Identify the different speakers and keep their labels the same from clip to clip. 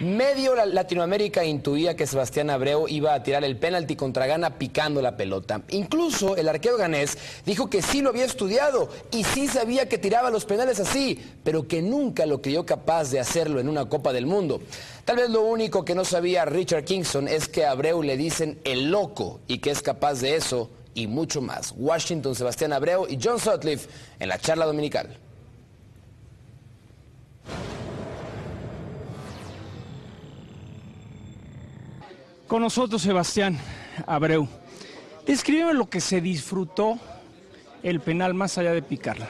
Speaker 1: Medio Latinoamérica intuía que Sebastián Abreu iba a tirar el penalti contra Ghana picando la pelota. Incluso el arquero ganés dijo que sí lo había estudiado y sí sabía que tiraba los penales así, pero que nunca lo creyó capaz de hacerlo en una Copa del Mundo. Tal vez lo único que no sabía Richard Kingston es que Abreu le dicen el loco y que es capaz de eso y mucho más. Washington, Sebastián Abreu y John Sutcliffe en la charla dominical.
Speaker 2: Con nosotros Sebastián Abreu. Descríbeme lo que se disfrutó el penal más allá de picarla.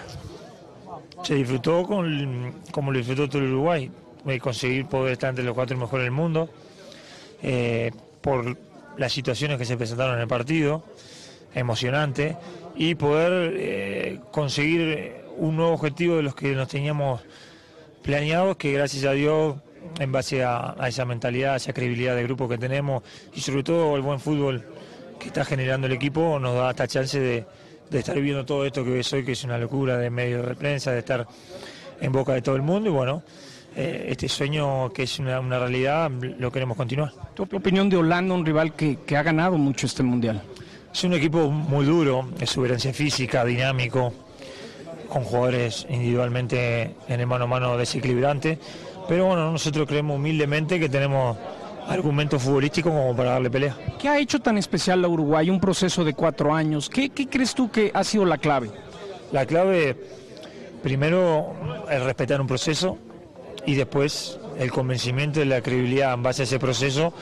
Speaker 3: Se disfrutó con, como lo disfrutó todo el Uruguay, conseguir poder estar entre los cuatro mejores del mundo, eh, por las situaciones que se presentaron en el partido, emocionante, y poder eh, conseguir un nuevo objetivo de los que nos teníamos planeados, que gracias a Dios en base a, esa mentalidad, a esa credibilidad de grupo que tenemos y sobre todo el buen fútbol que está generando el equipo nos da esta chance de, estar viviendo todo esto que ves hoy, que es una locura de medios de prensa, de estar en boca de todo el mundo y bueno, eh, este sueño que es una, realidad lo queremos continuar.
Speaker 2: ¿Tu opinión de Holanda, un rival que, que ha ganado mucho este mundial?
Speaker 3: Es un equipo muy duro, exuberancia física, dinámico, con jugadores individualmente en el mano a mano desequilibrante pero bueno, nosotros creemos humildemente que tenemos argumentos futbolísticos como para darle pelea.
Speaker 2: ¿Qué ha hecho tan especial a Uruguay? Un proceso de cuatro años. ¿Qué, crees tú que ha sido la clave?
Speaker 3: La clave, primero, es respetar un proceso y después el convencimiento y la credibilidad en base a ese proceso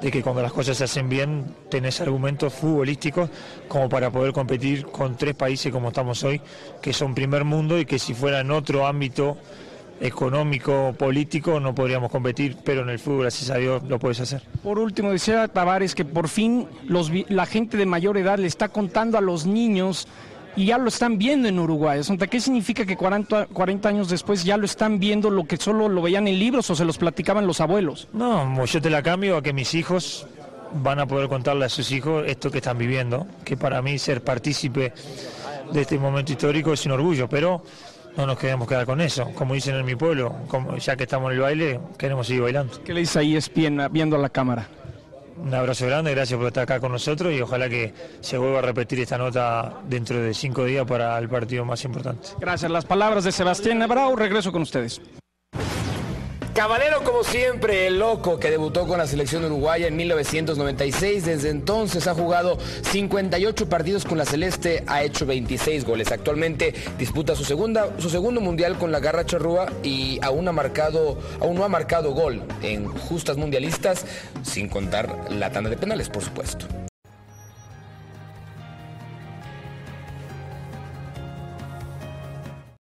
Speaker 3: de que cuando las cosas se hacen bien tenés argumentos futbolísticos como para poder competir con tres países como estamos hoy, que son primer mundo y que si fuera en otro ámbito económico, político, no podríamos competir, pero en el fútbol, gracias a Dios, lo puedes hacer.
Speaker 2: Por último, decía Tavares que por fin los, la gente de mayor edad le está contando a los niños y ya lo están viendo en Uruguay. ¿Qué significa que 40, 40 años después ya lo están viendo lo que solo lo veían en libros o se los platicaban los abuelos?
Speaker 3: No, yo te la cambio a que mis hijos van a poder contarle a sus hijos esto que están viviendo, que para mí ser partícipe de este momento histórico es un orgullo, pero no nos queremos quedar con eso. Como dicen en mi pueblo, como, ya que estamos en el baile, queremos seguir bailando.
Speaker 2: ¿Qué le dice ahí ESPN viendo a la cámara?
Speaker 3: Un abrazo grande, gracias por estar acá con nosotros y ojalá que se vuelva a repetir esta nota dentro de cinco días para el partido más importante.
Speaker 2: Gracias. Las palabras de Sebastián Abrao, regreso con ustedes.
Speaker 1: Caballero como siempre, el loco que debutó con la selección uruguaya en 1996. Desde entonces ha jugado 58 partidos con la Celeste, ha hecho 26 goles. Actualmente disputa su, segunda, su segundo mundial con la Garra Charrúa y aún, ha marcado, aún no ha marcado gol en justas mundialistas, sin contar la tanda de penales, por supuesto.